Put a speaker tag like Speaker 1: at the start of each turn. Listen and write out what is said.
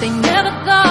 Speaker 1: They never thought.